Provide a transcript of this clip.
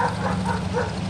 you